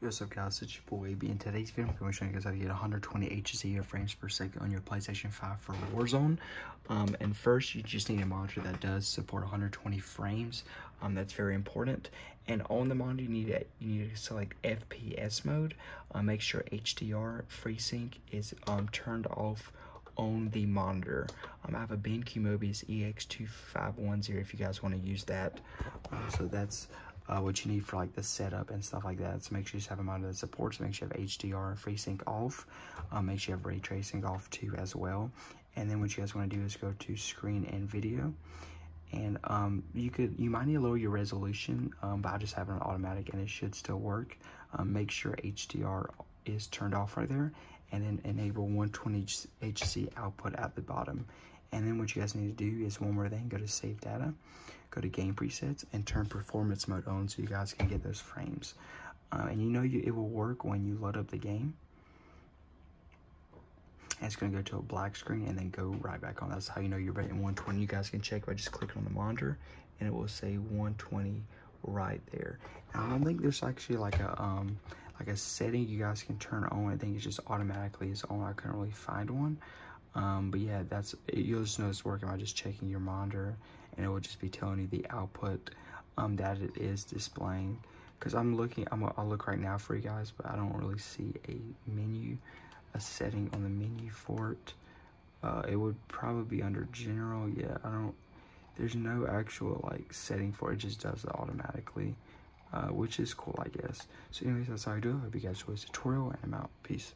What's up guys, it's your boy AB. In today's video, I'm going to show you guys how to get 120 HZ or frames per second on your PlayStation 5 for Warzone. Um, and first, you just need a monitor that does support 120 frames. Um, that's very important. And on the monitor, you need to, you need to select FPS mode. Uh, make sure HDR FreeSync is um, turned off on the monitor. Um, I have a BenQ Mobiuz EX2510 if you guys want to use that. Uh, so that's uh, what you need for like the setup and stuff like that. So make sure you have a monitor that supports. Make sure you have HDR FreeSync off. Um, make sure you have ray tracing off too as well. And then what you guys want to do is go to screen and video. And um, you could, you might need to lower your resolution, um, but I just have it on automatic and it should still work. Um, make sure HDR is turned off right there and then enable 120 HZ output at the bottom. And then what you guys need to do is one more thing, go to save data, go to game presets and turn performance mode on so you guys can get those frames. Uh, and you know you, it will work when you load up the game. And it's gonna go to a black screen and then go right back on. That's how you know you're rating 120. You guys can check by just clicking on the monitor and it will say 120 right there. And I don't think there's actually like a um like a setting you guys can turn on. I think it just automatically is on. I couldn't really find one. Um, but yeah, that's you'll just know it's working by just checking your monitor, and it will just be telling you the output um, that it is displaying. Because I'm looking, I'm, I'll look right now for you guys, but I don't really see a menu, a setting on the menu for it. Uh, it would probably be under general. Yeah, I don't. There's no actual like setting for it. It just does it automatically, uh, which is cool, I guess. So anyways, that's how I do. I hope you guys enjoyed this tutorial, and I'm out. Peace.